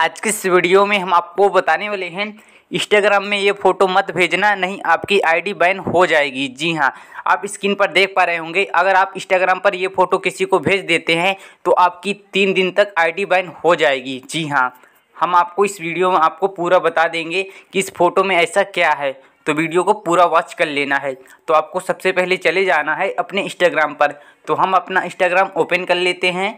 आज के इस वीडियो में हम आपको बताने वाले हैं इंस्टाग्राम में ये फ़ोटो मत भेजना, नहीं आपकी आईडी बैन हो जाएगी। जी हाँ आप स्क्रीन पर देख पा रहे होंगे, अगर आप इंस्टाग्राम पर ये फ़ोटो किसी को भेज देते हैं तो आपकी तीन दिन तक आईडी बैन हो जाएगी। जी हाँ हम आपको इस वीडियो में आपको पूरा बता देंगे कि इस फ़ोटो में ऐसा क्या है। तो वीडियो को पूरा वॉच कर लेना है। तो आपको सबसे पहले चले जाना है अपने इंस्टाग्राम पर। तो हम अपना इंस्टाग्राम ओपन कर लेते हैं।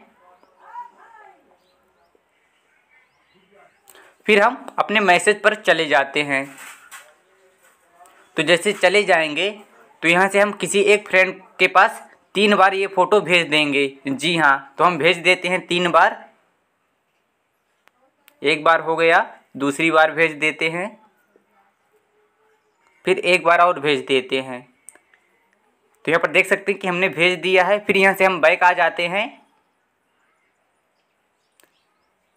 फिर हम अपने मैसेज पर चले जाते हैं। तो जैसे चले जाएँगे तो यहाँ से हम किसी एक फ्रेंड के पास तीन बार ये फ़ोटो भेज देंगे। जी हाँ तो हम भेज देते हैं तीन बार। एक बार हो गया, दूसरी बार भेज देते हैं। फिर एक बार और भेज देते हैं। तो यहाँ पर देख सकते हैं कि हमने भेज दिया है, फिर यहाँ से हम बैक आ जाते हैं।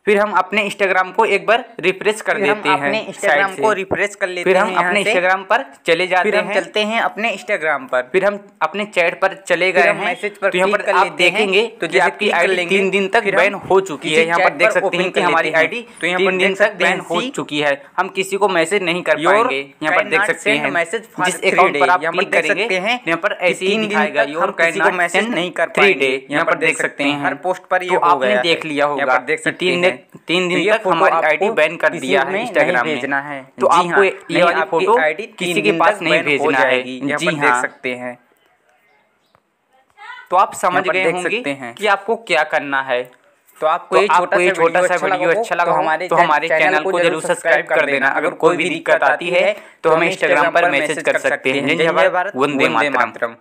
फिर हम अपने इंस्टाग्राम को एक बार रिफ्रेश कर देते हैं अपने इंस्टाग्राम को रिफ्रेश कर लेते फिर हम अपने इंस्टाग्राम पर चले जाते फिर हम हैं। चलते हैं अपने इंस्टाग्राम पर। फिर हम अपने चैट पर चले गए हैं। मैसेज पर तो यहाँ पर आप देखेंगे तो जैसे आपकी आईडी तीन दिन तक बैन हो चुकी है। यहाँ पर देख सकते हैं कि हमारी। आईडी तो यहाँ तीन दिन तक बैन हो चुकी है। हम किसी को मैसेज नहीं कर पाएँगे। यहाँ पर देख सकते हैं for जिस अकाउंट पर आप क्लिक करेंगे यहाँ पर ऐसे ही दिखाएगा योर किसी को मैसेज नहीं कर पाएँगे। यहाँ पर देख सकते हैं हर पोस्ट पर ये तो आपने देख लिया होगा देख सकते हैं। तीन तो दिन तक हमारी आईडी बैन कर दिया है इंस्टाग्राम में। भेजना है। तो आपको हाँ, ये वाली फ़ोटो आईडी किसी के पास नहीं भेजना है। जी पर देख हाँ। सकते हैं। तो आप समझ गए होंगे हैं। कि आपको क्या करना है। तो आपको तो ये आपको ये छोटा सा वीडियो अच्छा लगा तो हो हमारे तो हमारे चैनल को ज़रूर सब्सक्राइब कर देना। अगर कोई भी दिक्कत आती है तो हमें इंस्टाग्राम पर मैसेज कर सकते हैं। जय भारत वंदे मातरम।